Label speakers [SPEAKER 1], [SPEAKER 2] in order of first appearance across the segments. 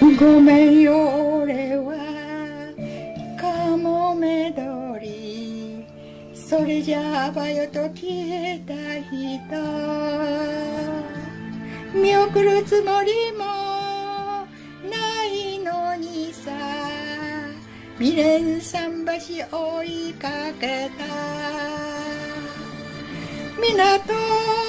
[SPEAKER 1] ごめんよ俺は。かもめ鳥それじゃあばよと消えた人。見送るつもりもないのにさ。未練桟橋追いかけた。港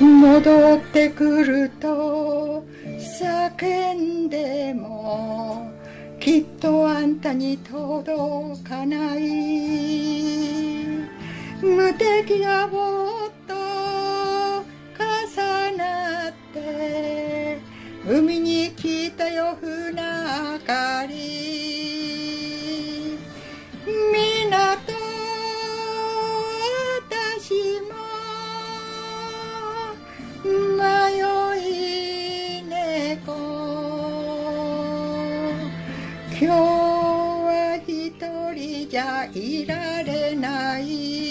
[SPEAKER 1] 戻ってくると叫んでもきっとあんたに届かない。無敵がぼーっと重なって海に来たよ船明かり。今日は一人じゃいられない。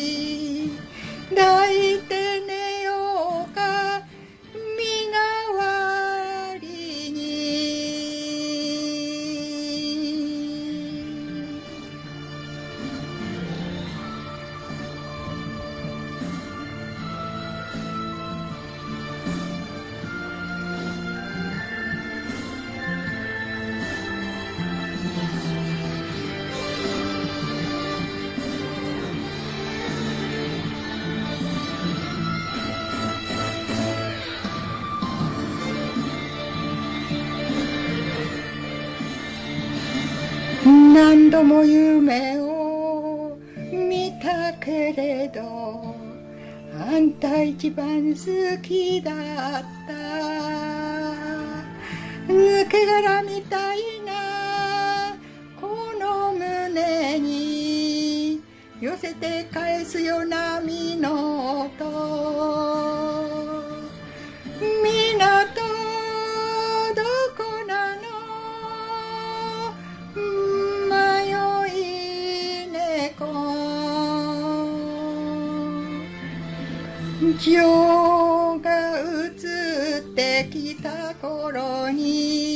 [SPEAKER 1] 何度も夢を見たけれどあんた一番好きだった。抜け殻みたいなこの胸に寄せて返すよな日が移ってきた頃に